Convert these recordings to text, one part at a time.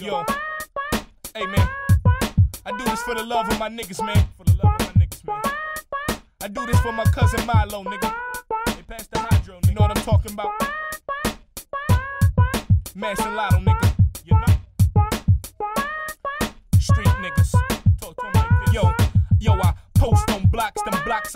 Yo, hey man, I do this for the love of my niggas, man. For the love of my niggas, man. I do this for my cousin Malo, nigga. They passed the hydro, nigga. You know what I'm talking about? Mass and Lotto, nigga.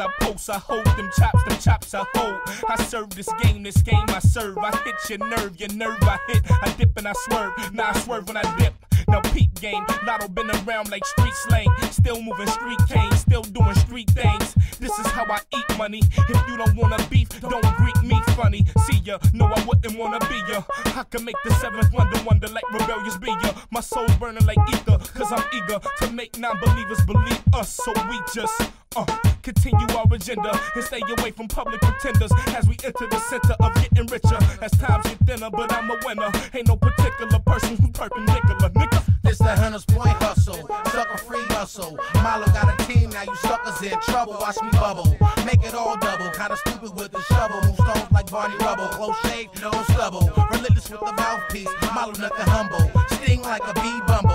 I post, I hold them chops, them chops I hold. I serve this game, this game I serve. I hit your nerve, your nerve I hit. I dip and I swerve, now I swerve when I dip. Now peep game, Lotto been around like street slang. Still moving street cane, still doing street things. This is how I eat money. If you don't wanna beef, don't greet me funny. See ya, no I wouldn't wanna be ya. I can make the seventh wonder wonder like rebellious be ya. My soul burning like ether, cause I'm eager to make non-believers believe us. So we just uh, continue our agenda and stay away from public pretenders as we enter the center of getting richer. As times get thinner, but I'm a winner. Ain't no particular person who's perpendicular, nigga. This the Hunters Point hustle, sucker free hustle. Malo got a team, now you suckers in trouble. Watch me bubble, make it all double. Kinda stupid with the shovel, move stones like Barney Rubble. Close shave, no stubble. Religious with the mouthpiece, Malo nothing humble. Sting like a bee bumble,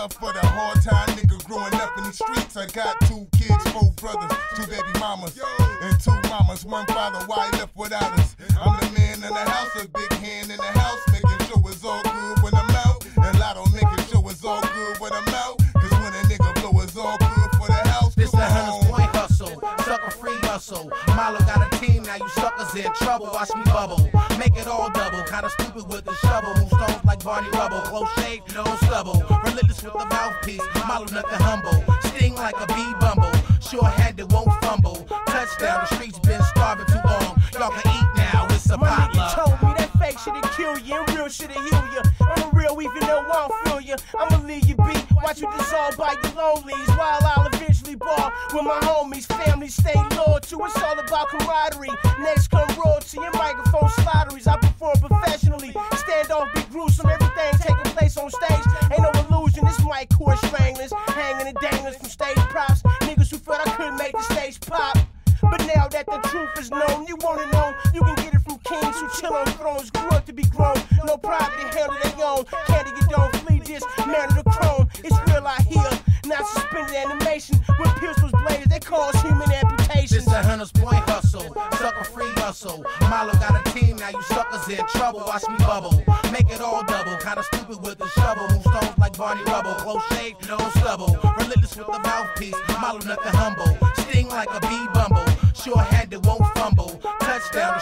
Suffered a hard time, nigga, growing up in the streets. I got two kids, four brothers, two baby mamas, and two mamas, one father. Why left without us? I'm the man in the house, a big hand in the house, making sure it's all good when I'm out. And Lotto making sure it's all good when I'm out. Cause when a nigga blow, it's all good for the house. This the Hunters. Point hustle, sucker free hustle. Malo got a team, now you suckers in trouble. Watch me bubble, make it all double. Kinda stupid with the shovel, move stones like Barney Rubble. Close shave, no stubble. With the mouthpiece, Malo nothing humble. Sting like a bee bumble, sure that won't fumble. Touchdown, the streets been starving too long. Y'all can eat now, it's a My nigga told me that fake shit'll kill you and real shit'll heal you. I'm a real even though I don't feel you. I'ma leave you be, watch you dissolve by your lonelies while I'll eventually ball with my homies. Family stay loyal to it's all about camaraderie. Next come royalty and Core stranglers, hanging and danglers from stage props. Niggas who thought I couldn't make the stage pop. But now that the truth is known, you wanna know, you can get it from kings who chill on thrones, grew up to be grown. No pride in hell of their own. Candy you don't flee this, man of the chrome. It's real out here, not suspended animation. With pistols blades, they cause human amputations. This the Hunters Point hustle, sucker free hustle. Malo got a team, now you suckers in trouble. Watch me bubble, make it all double. Kinda stupid with the shovel, Barney Rubble. Close shave, no stubble. Religious with the mouthpiece, Malo nothing humble. Sting like a bee bumble, sure that won't fumble. Touchdown,